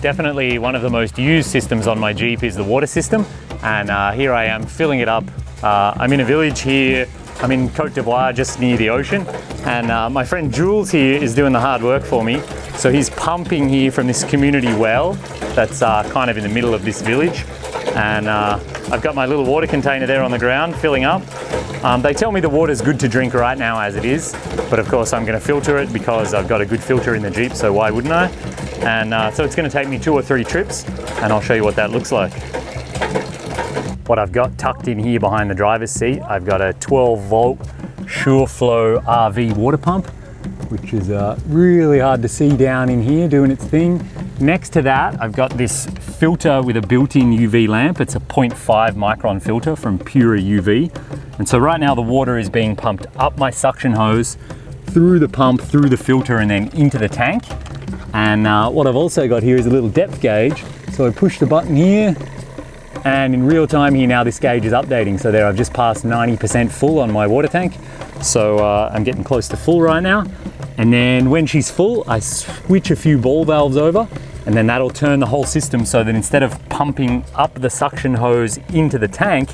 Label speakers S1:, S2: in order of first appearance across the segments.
S1: Definitely one of the most used systems on my Jeep is the water system. And uh, here I am filling it up. Uh, I'm in a village here. I'm in Cote d'Ivoire, just near the ocean. And uh, my friend Jules here is doing the hard work for me. So he's pumping here from this community well that's uh, kind of in the middle of this village. And uh, I've got my little water container there on the ground filling up. Um, they tell me the water's good to drink right now as it is, but of course I'm going to filter it because I've got a good filter in the Jeep, so why wouldn't I? And uh, so it's going to take me two or three trips, and I'll show you what that looks like. What I've got tucked in here behind the driver's seat, I've got a 12 volt SHURflow RV water pump, which is uh, really hard to see down in here doing its thing. Next to that, I've got this filter with a built-in UV lamp. It's a 0.5 micron filter from Pura UV. And so right now the water is being pumped up my suction hose, through the pump, through the filter, and then into the tank. And uh, what I've also got here is a little depth gauge. So I push the button here, and in real time here now this gauge is updating. So there I've just passed 90% full on my water tank. So uh, I'm getting close to full right now. And then when she's full, I switch a few ball valves over and then that'll turn the whole system so that instead of pumping up the suction hose into the tank,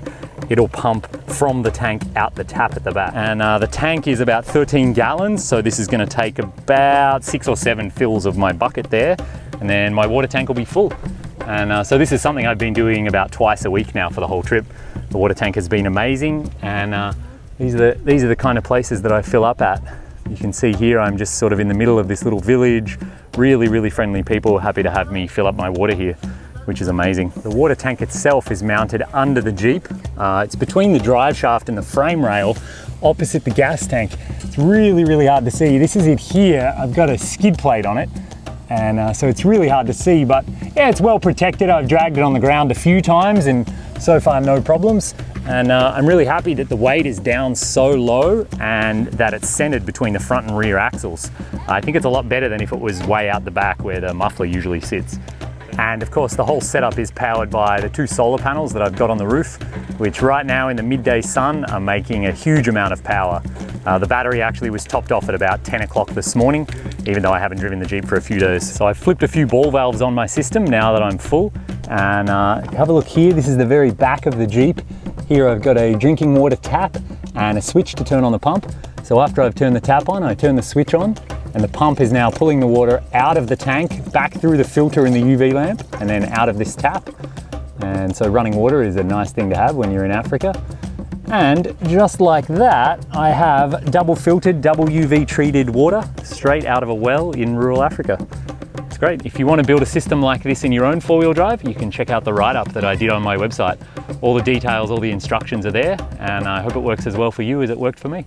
S1: it'll pump from the tank out the tap at the back. And uh, the tank is about 13 gallons, so this is gonna take about six or seven fills of my bucket there, and then my water tank will be full. And uh, so this is something I've been doing about twice a week now for the whole trip. The water tank has been amazing, and uh, these, are the, these are the kind of places that I fill up at. You can see here I'm just sort of in the middle of this little village, really, really friendly people, happy to have me fill up my water here which is amazing. The water tank itself is mounted under the Jeep. Uh, it's between the drive shaft and the frame rail opposite the gas tank. It's really, really hard to see. This is it here. I've got a skid plate on it. And uh, so it's really hard to see, but yeah, it's well protected. I've dragged it on the ground a few times and so far no problems. And uh, I'm really happy that the weight is down so low and that it's centered between the front and rear axles. I think it's a lot better than if it was way out the back where the muffler usually sits. And of course the whole setup is powered by the two solar panels that I've got on the roof, which right now in the midday sun are making a huge amount of power. Uh, the battery actually was topped off at about 10 o'clock this morning, even though I haven't driven the Jeep for a few days. So I've flipped a few ball valves on my system now that I'm full. And uh, have a look here, this is the very back of the Jeep. Here I've got a drinking water tap and a switch to turn on the pump. So after I've turned the tap on, I turn the switch on and the pump is now pulling the water out of the tank, back through the filter in the UV lamp, and then out of this tap. And so running water is a nice thing to have when you're in Africa. And just like that, I have double filtered, double UV treated water straight out of a well in rural Africa It's great. If you want to build a system like this in your own four-wheel drive, you can check out the write-up that I did on my website. All the details, all the instructions are there, and I hope it works as well for you as it worked for me.